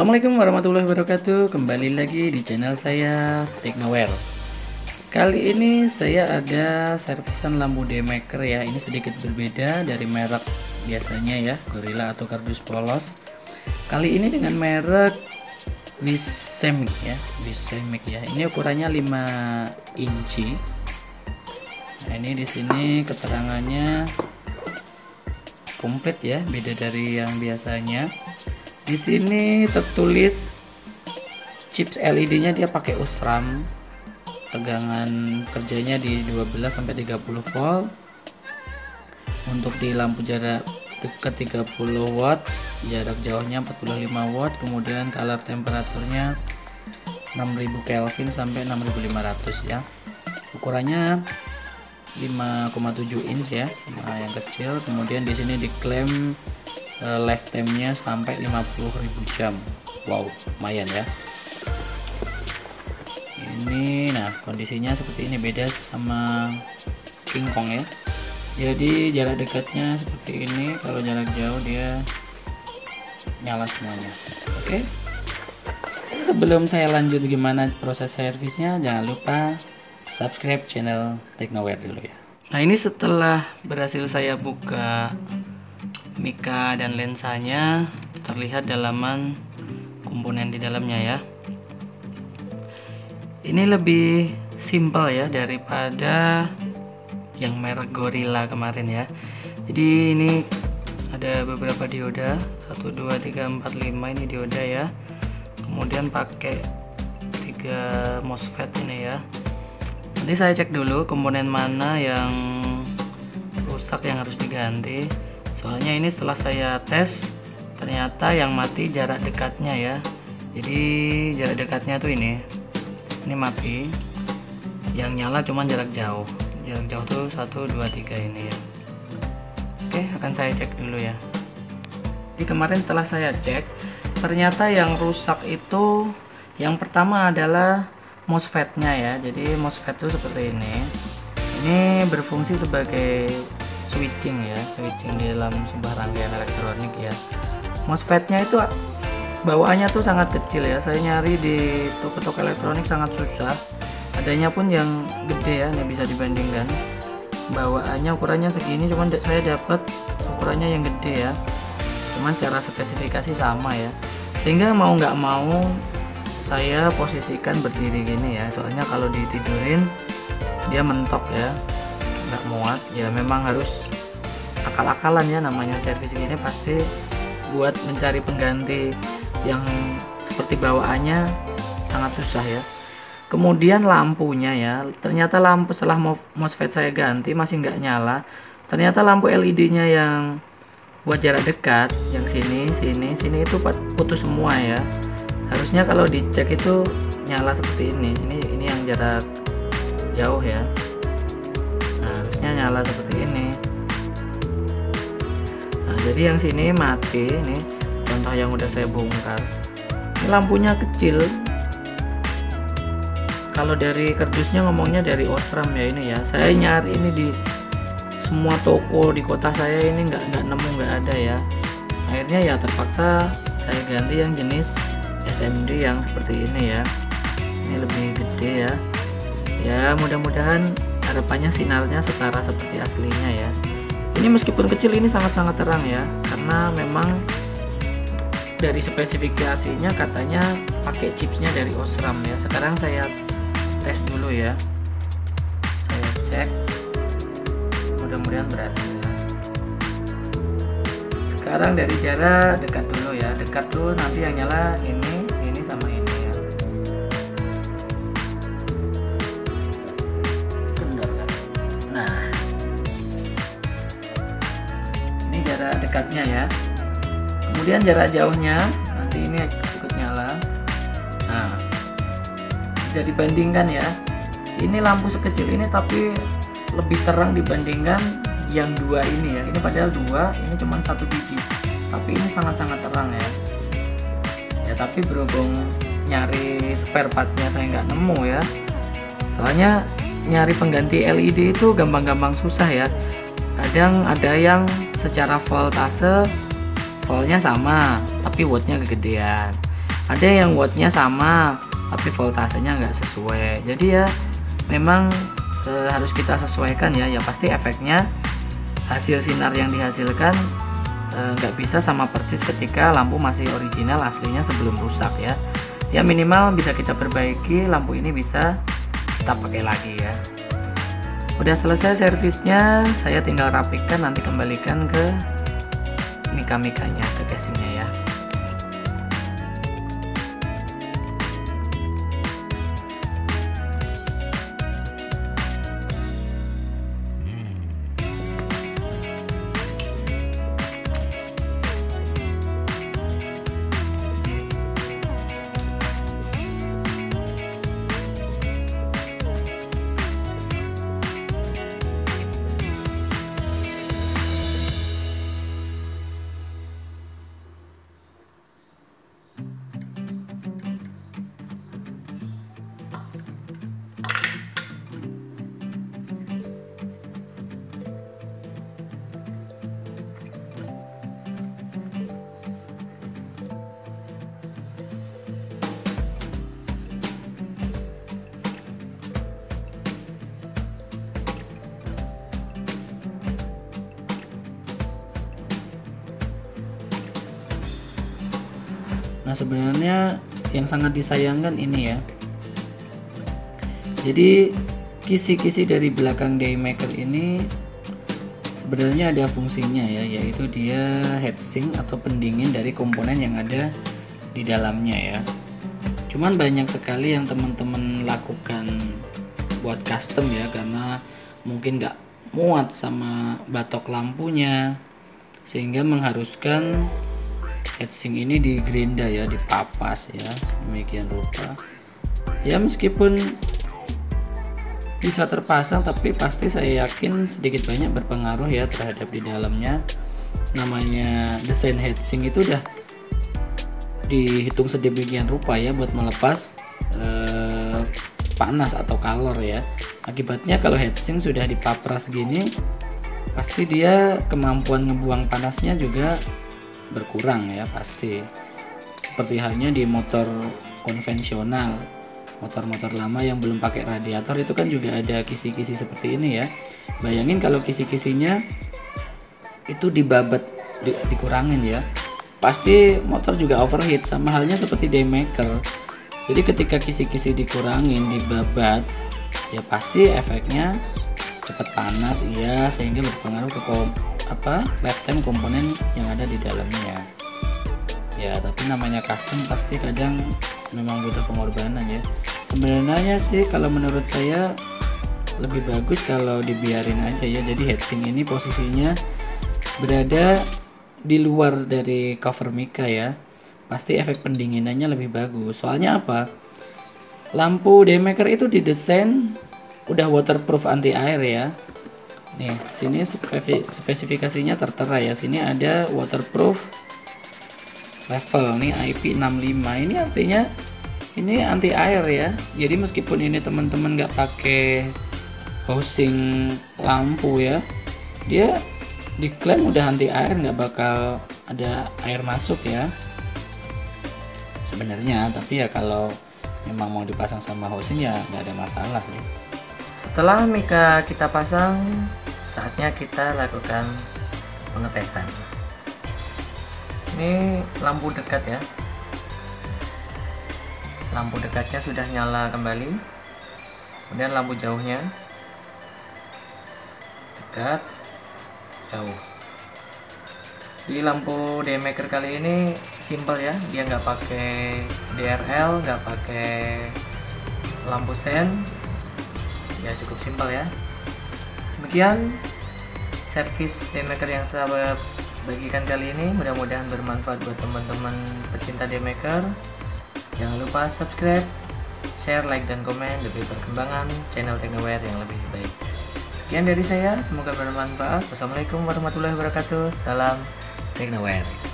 Assalamualaikum warahmatullahi wabarakatuh. Kembali lagi di channel saya Technoware Kali ini saya ada servisan lampu daymaker ya. Ini sedikit berbeda dari merek biasanya ya Gorilla atau kardus polos. Kali ini dengan merek Wisemic ya Wisemic ya. Ini ukurannya 5 inci. Nah ini di sini keterangannya komplit ya beda dari yang biasanya di sini tertulis chips LED-nya dia pakai Osram. Tegangan kerjanya di 12 sampai 30 volt. Untuk di lampu jarak dekat 30 watt, jarak jauhnya 45 watt, kemudian color temperaturnya 6000 Kelvin sampai 6500 ya. Ukurannya 5,7 inch ya, sama yang kecil. Kemudian di sini diklaim uh, lifetime-nya sampai 50.000 jam. Wow, lumayan ya. Ini nah, kondisinya seperti ini beda sama King Kong ya. Jadi jarak dekatnya seperti ini, kalau jarak jauh dia nyala semuanya. Oke. Sebelum saya lanjut gimana proses servisnya, jangan lupa subscribe channel Technoware dulu ya. Nah, ini setelah berhasil saya buka mika dan lensanya terlihat dalaman komponen di dalamnya ya. Ini lebih simpel ya daripada yang merek Gorilla kemarin ya. Jadi ini ada beberapa dioda 1 2 3 4 5 ini dioda ya. Kemudian pakai tiga MOSFET ini ya. Nanti saya cek dulu komponen mana yang rusak yang harus diganti soalnya ini setelah saya tes ternyata yang mati jarak dekatnya ya. Jadi jarak dekatnya tuh ini. Ini mati. Yang nyala cuma jarak jauh. Jarak jauh tuh 1 2 3 ini ya. Oke akan saya cek dulu ya. Jadi kemarin setelah saya cek ternyata yang rusak itu yang pertama adalah MOSFET-nya ya. Jadi MOSFET itu seperti ini. Ini berfungsi sebagai switching ya switching di dalam sebuah rangkaian elektronik ya. MOSFET-nya itu bawaannya tuh sangat kecil ya. Saya nyari di toko-toko elektronik sangat susah. Adanya pun yang gede ya ini bisa dibandingkan. Bawaannya ukurannya segini cuman saya dapat ukurannya yang gede ya. Cuman secara spesifikasi sama ya. Sehingga mau nggak mau saya posisikan berdiri gini ya. Soalnya kalau ditidurin dia mentok ya nggak muat ya memang harus akal-akalan ya namanya servis ini pasti buat mencari pengganti yang seperti bawaannya sangat susah ya. Kemudian lampunya ya ternyata lampu setelah MOSFET saya ganti masih nggak nyala. Ternyata lampu LED nya yang buat jarak dekat yang sini sini sini itu putus semua ya. Harusnya kalau dicek itu nyala seperti ini. Ini ini yang jarak jauh ya harusnya nyala seperti ini. Nah jadi yang sini mati ini contoh yang udah saya bongkar. Ini lampunya kecil. Kalau dari kardusnya ngomongnya dari Osram ya ini ya. Saya nyari ini di semua toko di kota saya ini nggak nggak nemu nggak ada ya. Akhirnya ya terpaksa saya ganti yang jenis SMD yang seperti ini ya. Ini lebih gede ya. Ya mudah-mudahan harapannya sinarnya setara seperti aslinya ya. Ini meskipun kecil ini sangat-sangat terang ya. Karena memang dari spesifikasinya katanya pakai chipsnya dari Osram ya. Sekarang saya tes dulu ya. Saya cek. Mudah-mudahan berhasil ya. Sekarang dari jarak dekat dulu ya. Dekat tuh nanti yang nyala ini dekatnya ya. Kemudian jarak jauhnya nanti ini ikut nyala. Nah bisa dibandingkan ya. Ini lampu sekecil ini tapi lebih terang dibandingkan yang dua ini ya. Ini padahal dua ini cuma satu biji. Tapi ini sangat-sangat terang ya. Ya tapi berhubung nyari spare partnya saya nggak nemu ya. Soalnya nyari pengganti LED itu gampang-gampang susah ya kadang ada yang secara voltase voltnya sama tapi wattnya kegedean. Ada yang wattnya sama tapi voltasenya nggak sesuai. Jadi ya memang e, harus kita sesuaikan ya. Ya pasti efeknya hasil sinar yang dihasilkan eh, nggak e, bisa sama persis ketika lampu masih original aslinya sebelum rusak ya. Ya minimal bisa kita perbaiki lampu ini bisa kita pakai lagi ya udah selesai servisnya saya tinggal rapikan nanti kembalikan ke mika-mikanya ke casingnya ya Nah sebenarnya yang sangat disayangkan ini ya. Jadi kisi-kisi dari belakang daymaker ini sebenarnya ada fungsinya ya, yaitu dia heatsink atau pendingin dari komponen yang ada di dalamnya ya. Cuman banyak sekali yang teman-teman lakukan buat custom ya karena mungkin nggak muat sama batok lampunya sehingga mengharuskan heatsink ini di gerinda ya dipapas ya sedemikian rupa. Ya meskipun bisa terpasang tapi pasti saya yakin sedikit banyak berpengaruh ya terhadap di dalamnya. Namanya desain heatsink itu udah dihitung sedemikian rupa ya buat melepas eh, panas atau kalor ya. Akibatnya kalau heatsink sudah dipapras gini pasti dia kemampuan ngebuang panasnya juga berkurang ya pasti. Seperti halnya di motor konvensional motor-motor lama yang belum pakai radiator itu kan juga ada kisi-kisi seperti ini ya. Bayangin kalau kisi-kisinya itu dibabat di, dikurangin ya. Pasti motor juga overheat sama halnya seperti daymaker jadi ketika kisi-kisi dikurangin dibabat ya pasti efeknya cepat panas iya sehingga berpengaruh ke apa lifetime komponen yang ada di dalamnya. Ya tapi namanya custom pasti kadang memang butuh pengorbanan ya. Sebenarnya sih kalau menurut saya lebih bagus kalau dibiarin aja ya. Jadi heatsink ini posisinya berada di luar dari cover mica ya. Pasti efek pendinginannya lebih bagus. Soalnya apa? Lampu daymaker itu didesain udah waterproof anti air ya nih sini spesifikasinya tertera ya. Sini ada waterproof level. Nih IP65 ini artinya ini anti air ya. Jadi meskipun ini teman-teman nggak pakai housing lampu ya dia diklaim udah anti air nggak bakal ada air masuk ya. Sebenarnya tapi ya kalau memang mau dipasang sama housing ya nggak ada masalah sih setelah mika kita pasang saatnya kita lakukan pengetesan. Ini lampu dekat ya. Lampu dekatnya sudah nyala kembali. Kemudian lampu jauhnya. Dekat jauh. Di lampu daymaker kali ini simple ya. Dia nggak pakai DRL nggak pakai lampu sen ya cukup simpel ya. Demikian servis daymaker yang saya bagikan kali ini. Mudah-mudahan bermanfaat buat teman-teman pecinta daymaker. Jangan lupa subscribe share like dan komen demi perkembangan channel Technoware yang lebih baik. Sekian dari saya semoga bermanfaat. Wassalamualaikum warahmatullahi wabarakatuh. Salam Technoware